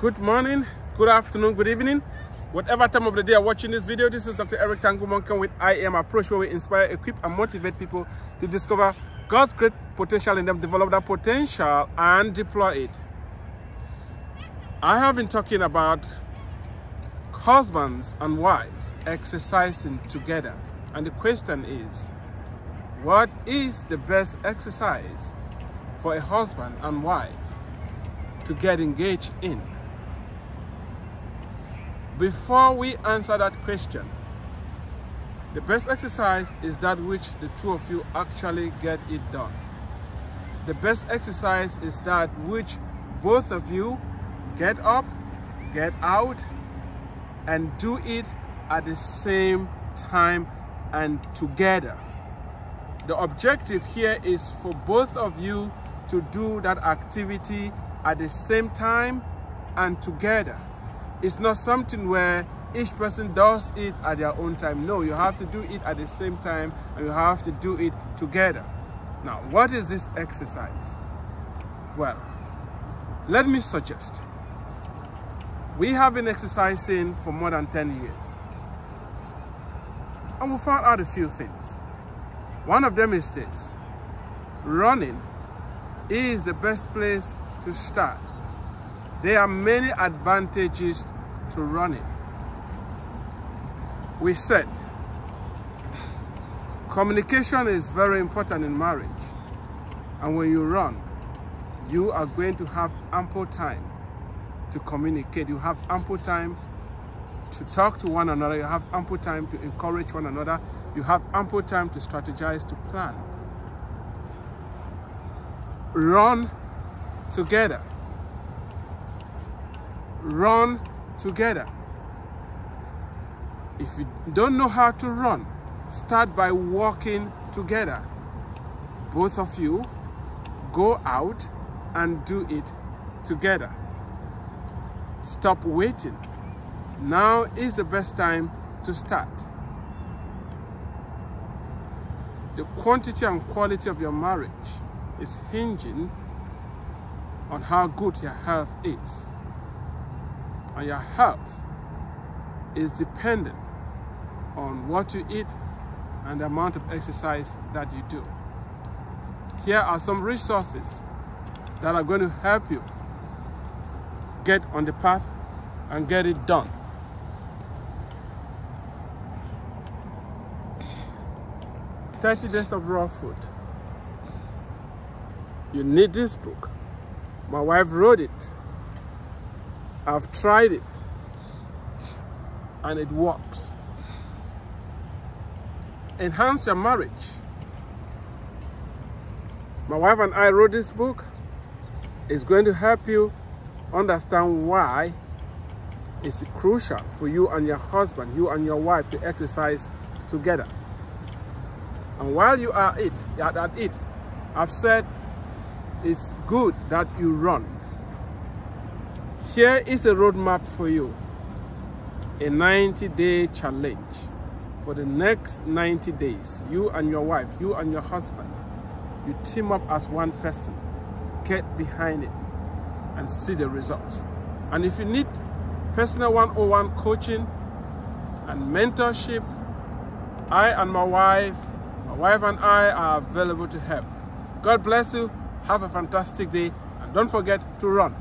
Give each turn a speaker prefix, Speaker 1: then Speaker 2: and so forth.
Speaker 1: good morning good afternoon good evening. Whatever time of the day you're watching this video this is dr. Eric Tangumonkem with IEM approach where we inspire equip and motivate people to discover god's great potential in them develop that potential and deploy it. I have been talking about husbands and wives exercising together and the question is what is the best exercise for a husband and wife to get engaged in before we answer that question, the best exercise is that which the two of you actually get it done. The best exercise is that which both of you get up, get out, and do it at the same time and together. The objective here is for both of you to do that activity at the same time and together. It's not something where each person does it at their own time. No, you have to do it at the same time and you have to do it together. Now, what is this exercise? Well, let me suggest. We have been exercising for more than 10 years. And we found out a few things. One of them is this. Running is the best place to start there are many advantages to running. We said communication is very important in marriage. And when you run, you are going to have ample time to communicate. You have ample time to talk to one another. You have ample time to encourage one another. You have ample time to strategize, to plan. Run together run together. If you don't know how to run, start by walking together. Both of you go out and do it together. Stop waiting. Now is the best time to start. The quantity and quality of your marriage is hinging on how good your health is and your health is dependent on what you eat and the amount of exercise that you do. Here are some resources that are going to help you get on the path and get it done. Thirty days of raw food. You need this book. My wife wrote it I've tried it and it works. Enhance your marriage. My wife and I wrote this book. It's going to help you understand why it's crucial for you and your husband, you and your wife to exercise together. And while you are it, at it, I've said it's good that you run here is a roadmap for you. A 90-day challenge. For the next 90 days, you and your wife, you and your husband, you team up as one person. Get behind it and see the results. And if you need personal one-on-one coaching and mentorship, I and my wife, my wife and I are available to help. God bless you. Have a fantastic day. And don't forget to run.